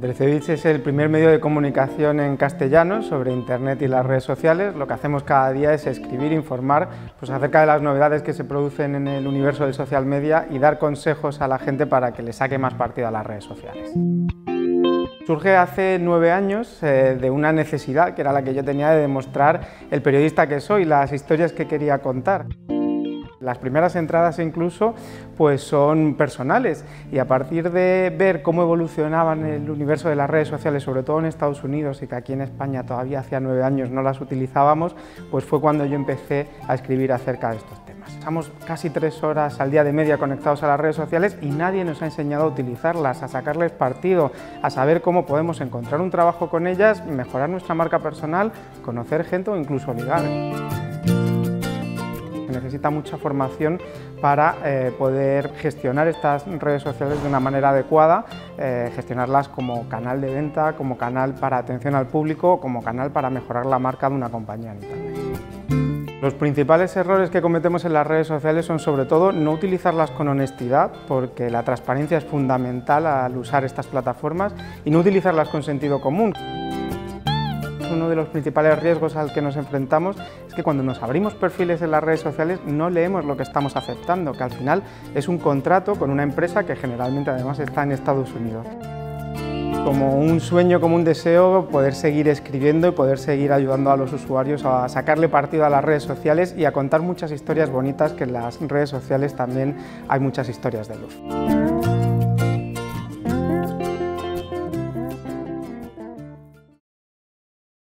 Cedich es el primer medio de comunicación en castellano sobre Internet y las redes sociales. Lo que hacemos cada día es escribir, informar pues, acerca de las novedades que se producen en el universo del social media y dar consejos a la gente para que le saque más partido a las redes sociales. Surge hace nueve años eh, de una necesidad que era la que yo tenía de demostrar el periodista que soy, las historias que quería contar. Las primeras entradas incluso pues son personales y a partir de ver cómo evolucionaban el universo de las redes sociales, sobre todo en Estados Unidos y que aquí en España todavía hacía nueve años no las utilizábamos, pues fue cuando yo empecé a escribir acerca de estos temas. Estamos casi tres horas al día de media conectados a las redes sociales y nadie nos ha enseñado a utilizarlas, a sacarles partido, a saber cómo podemos encontrar un trabajo con ellas, mejorar nuestra marca personal, conocer gente o incluso ligar necesita mucha formación para eh, poder gestionar estas redes sociales de una manera adecuada, eh, gestionarlas como canal de venta, como canal para atención al público, como canal para mejorar la marca de una compañía en Internet. Los principales errores que cometemos en las redes sociales son sobre todo no utilizarlas con honestidad, porque la transparencia es fundamental al usar estas plataformas, y no utilizarlas con sentido común uno de los principales riesgos al que nos enfrentamos es que cuando nos abrimos perfiles en las redes sociales no leemos lo que estamos aceptando, que al final es un contrato con una empresa que generalmente además está en Estados Unidos. Como un sueño, como un deseo, poder seguir escribiendo y poder seguir ayudando a los usuarios a sacarle partido a las redes sociales y a contar muchas historias bonitas, que en las redes sociales también hay muchas historias de luz.